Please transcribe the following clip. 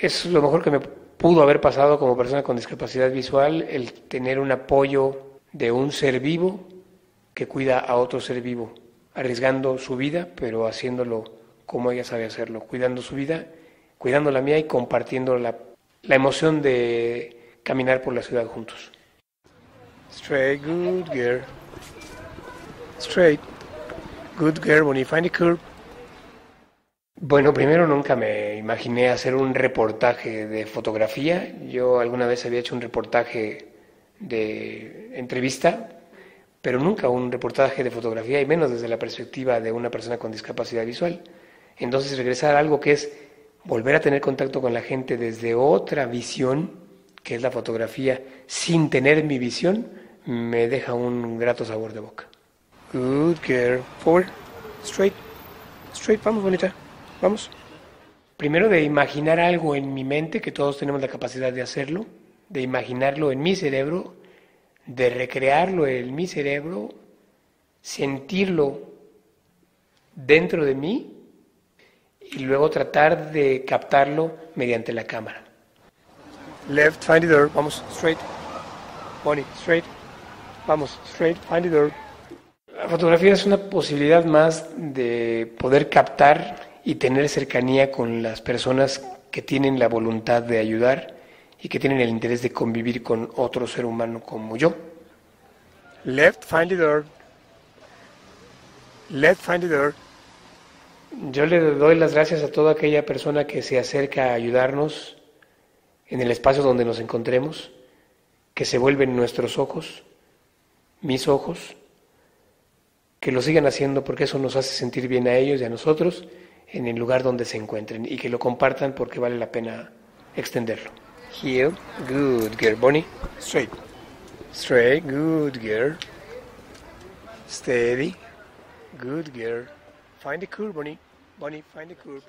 Es lo mejor que me pudo haber pasado como persona con discapacidad visual, el tener un apoyo de un ser vivo que cuida a otro ser vivo, arriesgando su vida, pero haciéndolo como ella sabe hacerlo, cuidando su vida, cuidando la mía y compartiendo la, la emoción de caminar por la ciudad juntos. Straight, good girl. Straight, good girl, when you find the curve. Bueno, primero nunca me imaginé hacer un reportaje de fotografía. Yo alguna vez había hecho un reportaje de entrevista, pero nunca un reportaje de fotografía y menos desde la perspectiva de una persona con discapacidad visual. Entonces regresar a algo que es volver a tener contacto con la gente desde otra visión, que es la fotografía, sin tener mi visión, me deja un grato sabor de boca. Good girl. Forward. Straight. Straight. Vamos, bonita. Vamos. Primero de imaginar algo en mi mente, que todos tenemos la capacidad de hacerlo, de imaginarlo en mi cerebro, de recrearlo en mi cerebro, sentirlo dentro de mí y luego tratar de captarlo mediante la cámara. Left, find the door. Vamos, straight. Bonnie, straight. Vamos, straight, find the door. La fotografía es una posibilidad más de poder captar y tener cercanía con las personas que tienen la voluntad de ayudar y que tienen el interés de convivir con otro ser humano como yo. Left, find the door. Left, find the door. Yo le doy las gracias a toda aquella persona que se acerca a ayudarnos en el espacio donde nos encontremos, que se vuelven nuestros ojos, mis ojos, que lo sigan haciendo porque eso nos hace sentir bien a ellos y a nosotros en el lugar donde se encuentren y que lo compartan porque vale la pena extenderlo. Heel, good girl. Bonnie, straight. Straight, good girl. Steady, good girl. Find the curve, Bonnie. Bonnie, find the curve.